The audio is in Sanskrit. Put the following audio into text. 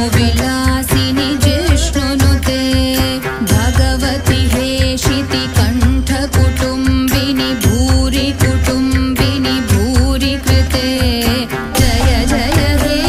महीला